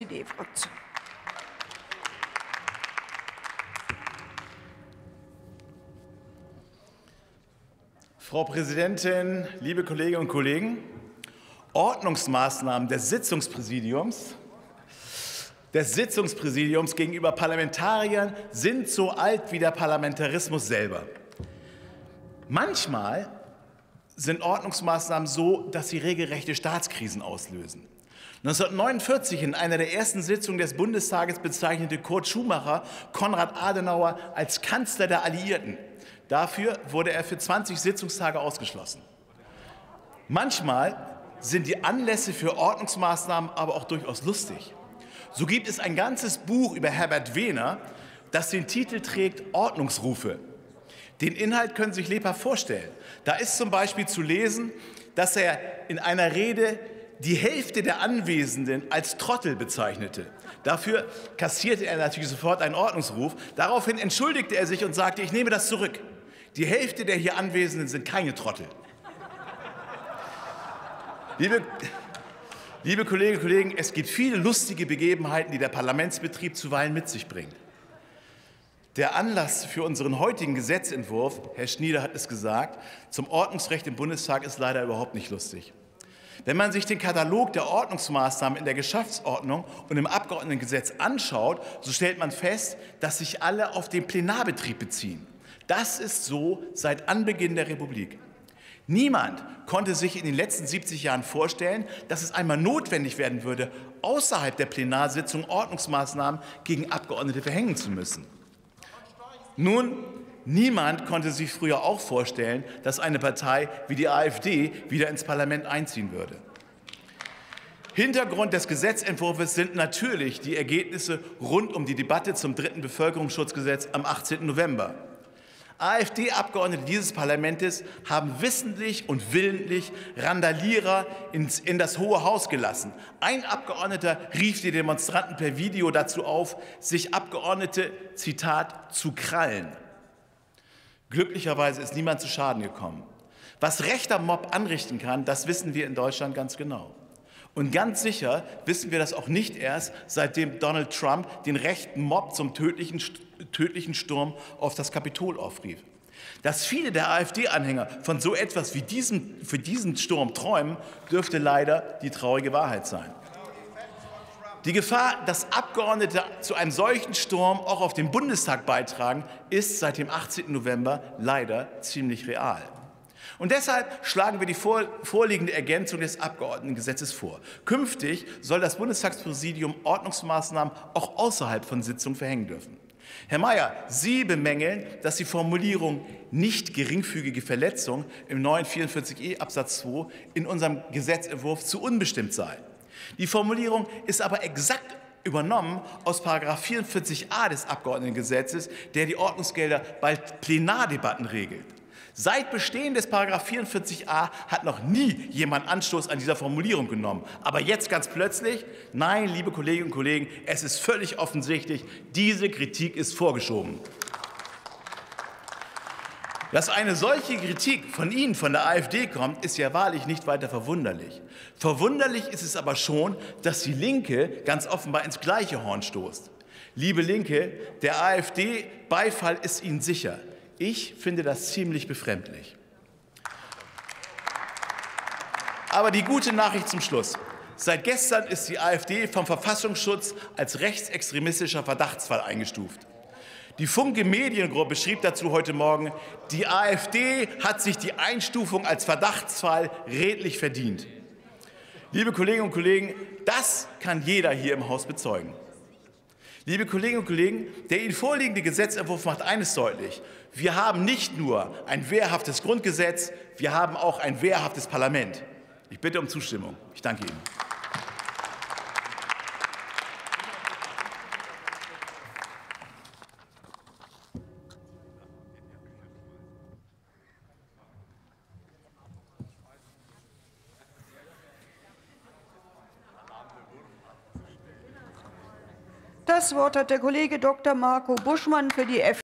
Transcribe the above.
SPD-Fraktion. Frau Präsidentin, liebe Kolleginnen und Kollegen! Ordnungsmaßnahmen des Sitzungspräsidiums des Sitzungspräsidiums gegenüber Parlamentariern sind so alt wie der Parlamentarismus selber. Manchmal sind Ordnungsmaßnahmen so, dass sie regelrechte Staatskrisen auslösen. 1949 in einer der ersten Sitzungen des Bundestages bezeichnete Kurt Schumacher Konrad Adenauer als Kanzler der Alliierten. Dafür wurde er für 20 Sitzungstage ausgeschlossen. Manchmal sind die Anlässe für Ordnungsmaßnahmen aber auch durchaus lustig. So gibt es ein ganzes Buch über Herbert Wehner, das den Titel trägt Ordnungsrufe. Den Inhalt können Sie sich lebhaft vorstellen. Da ist zum Beispiel zu lesen, dass er in einer Rede die Hälfte der Anwesenden als Trottel bezeichnete. Dafür kassierte er natürlich sofort einen Ordnungsruf. Daraufhin entschuldigte er sich und sagte, ich nehme das zurück. Die Hälfte der hier Anwesenden sind keine Trottel. Liebe, liebe Kolleginnen und Kollegen, es gibt viele lustige Begebenheiten, die der Parlamentsbetrieb zuweilen mit sich bringt. Der Anlass für unseren heutigen Gesetzentwurf, Herr Schnieder hat es gesagt, zum Ordnungsrecht im Bundestag ist leider überhaupt nicht lustig. Wenn man sich den Katalog der Ordnungsmaßnahmen in der Geschäftsordnung und im Abgeordnetengesetz anschaut, so stellt man fest, dass sich alle auf den Plenarbetrieb beziehen. Das ist so seit Anbeginn der Republik. Niemand konnte sich in den letzten 70 Jahren vorstellen, dass es einmal notwendig werden würde, außerhalb der Plenarsitzung Ordnungsmaßnahmen gegen Abgeordnete verhängen zu müssen. Nun, niemand konnte sich früher auch vorstellen, dass eine Partei wie die AfD wieder ins Parlament einziehen würde. Hintergrund des Gesetzentwurfs sind natürlich die Ergebnisse rund um die Debatte zum dritten Bevölkerungsschutzgesetz am 18. November. AfD-Abgeordnete dieses Parlaments haben wissentlich und willentlich Randalierer ins, in das Hohe Haus gelassen. Ein Abgeordneter rief die Demonstranten per Video dazu auf, sich Abgeordnete, Zitat, zu krallen. Glücklicherweise ist niemand zu Schaden gekommen. Was rechter Mob anrichten kann, das wissen wir in Deutschland ganz genau. Und ganz sicher wissen wir das auch nicht erst, seitdem Donald Trump den rechten Mob zum tödlichen, tödlichen Sturm auf das Kapitol aufrief. Dass viele der AfD-Anhänger von so etwas wie diesem, für diesen Sturm träumen, dürfte leider die traurige Wahrheit sein. Die Gefahr, dass Abgeordnete zu einem solchen Sturm auch auf den Bundestag beitragen, ist seit dem 18. November leider ziemlich real. Und deshalb schlagen wir die vorliegende Ergänzung des Abgeordnetengesetzes vor. Künftig soll das Bundestagspräsidium Ordnungsmaßnahmen auch außerhalb von Sitzungen verhängen dürfen. Herr Mayer, Sie bemängeln, dass die Formulierung nicht geringfügige Verletzung im neuen 44e Absatz 2 in unserem Gesetzentwurf zu unbestimmt sei. Die Formulierung ist aber exakt übernommen aus 44a des Abgeordnetengesetzes, der die Ordnungsgelder bei Plenardebatten regelt. Seit Bestehen des 44a hat noch nie jemand Anstoß an dieser Formulierung genommen. Aber jetzt ganz plötzlich, nein, liebe Kolleginnen und Kollegen, es ist völlig offensichtlich, diese Kritik ist vorgeschoben. Dass eine solche Kritik von Ihnen, von der AfD kommt, ist ja wahrlich nicht weiter verwunderlich. Verwunderlich ist es aber schon, dass die Linke ganz offenbar ins gleiche Horn stoßt. Liebe Linke, der AfD-Beifall ist Ihnen sicher. Ich finde das ziemlich befremdlich. Aber die gute Nachricht zum Schluss. Seit gestern ist die AfD vom Verfassungsschutz als rechtsextremistischer Verdachtsfall eingestuft. Die Funke Mediengruppe schrieb dazu heute Morgen, die AfD hat sich die Einstufung als Verdachtsfall redlich verdient. Liebe Kolleginnen und Kollegen, das kann jeder hier im Haus bezeugen. Liebe Kolleginnen und Kollegen, der Ihnen vorliegende Gesetzentwurf macht eines deutlich. Wir haben nicht nur ein wehrhaftes Grundgesetz, wir haben auch ein wehrhaftes Parlament. Ich bitte um Zustimmung. Ich danke Ihnen. Das Wort hat der Kollege Dr. Marco Buschmann für die FDP.